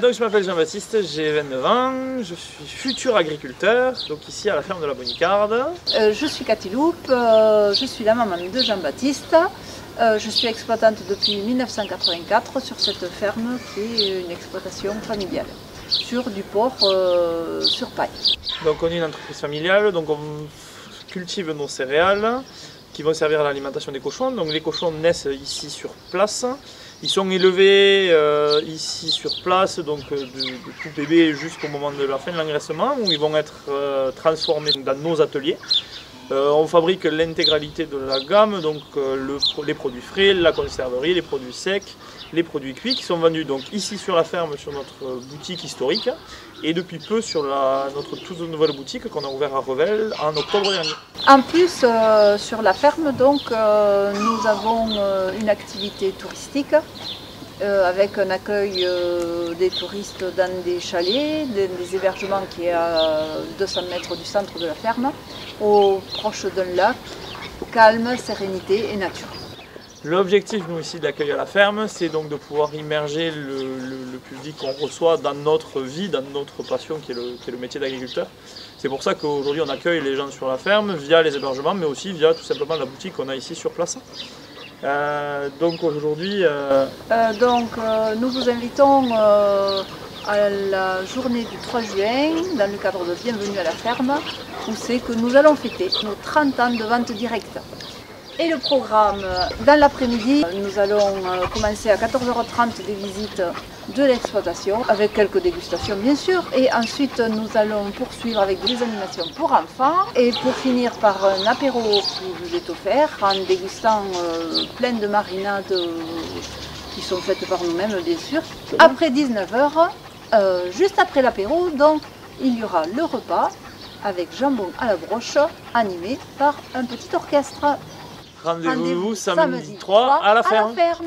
Donc je m'appelle Jean-Baptiste, j'ai 29 ans, je suis futur agriculteur, donc ici à la ferme de la Bonicarde. Euh, je suis Cathy Loupe, euh, je suis la maman de Jean-Baptiste. Euh, je suis exploitante depuis 1984 sur cette ferme qui est une exploitation familiale sur du porc sur paille. Donc on est une entreprise familiale, donc on cultive nos céréales qui vont servir à l'alimentation des cochons. Donc les cochons naissent ici sur place. Ils sont élevés euh, ici sur place, donc euh, de, tout bébé jusqu'au moment de la fin de l'engraissement, où ils vont être euh, transformés dans nos ateliers. Euh, on fabrique l'intégralité de la gamme, donc euh, les produits frais, la conserverie, les produits secs, les produits cuits qui sont vendus donc ici sur la ferme, sur notre boutique historique, et depuis peu sur notre toute nouvelle boutique qu'on a ouverte à Revel en octobre dernier. En plus, euh, sur la ferme, donc, nous avons une activité touristique euh, avec un accueil euh, des touristes dans des chalets, des, hébergements qui est à 200 mètres du centre de la ferme, au, proche d'un lac, calme, sérénité et nature. L'objectif, nous, ici, de l'accueil à la ferme, c'est donc de pouvoir immerger le, public qu'on reçoit dans notre vie, dans notre passion qui est le métier d'agriculteur. C'est pour ça qu'aujourd'hui, on accueille les gens sur la ferme via les hébergements, mais aussi via tout simplement la boutique qu'on a ici sur place. Euh, donc aujourd'hui, euh, Euh, donc, nous vous invitons à la journée du 3 juin, dans le cadre de Bienvenue à la ferme, où c'est que nous allons fêter nos 30 ans de vente directe. Et le programme, euh, dans l'après-midi, nous allons euh, commencer à 14h30 des visites de l'exploitation, avec quelques dégustations bien sûr. Et ensuite, nous allons poursuivre avec des animations pour enfants. Et pour finir par un apéro qui vous est offert, en dégustant euh, plein de marinades euh, qui sont faites par nous-mêmes bien sûr. Après 19h, euh, juste après l'apéro, donc il y aura le repas avec jambon à la broche animé par un petit orchestre. Rendez-vous samedi 3 à la ferme. ferme.